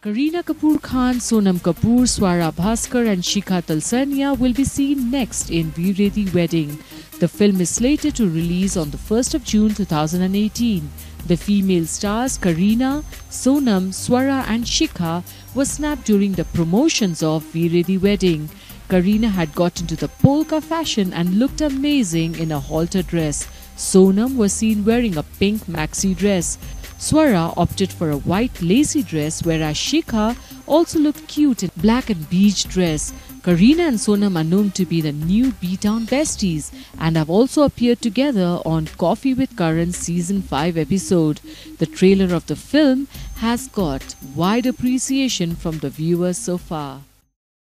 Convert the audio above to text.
Kareena Kapoor Khan, Sonam Kapoor, Swara Bhaskar, and Shikha Talsania will be seen next in Veere Di Wedding. The film is slated to release on the 1st of June 2018. The female stars Kareena, Sonam, Swara, and Shikha were snapped during the promotions of Veere Di Wedding. Kareena had got into the polka fashion and looked amazing in a halter dress. Sonam was seen wearing a pink maxi dress. Swara opted for a white lacy dress whereas Shikha also looked cute in black and beige dress. Kareena and Sonam are known to be the new B-Town besties and have also appeared together on Coffee with Karan season 5 episode. The trailer of the film has got wide appreciation from the viewers so far.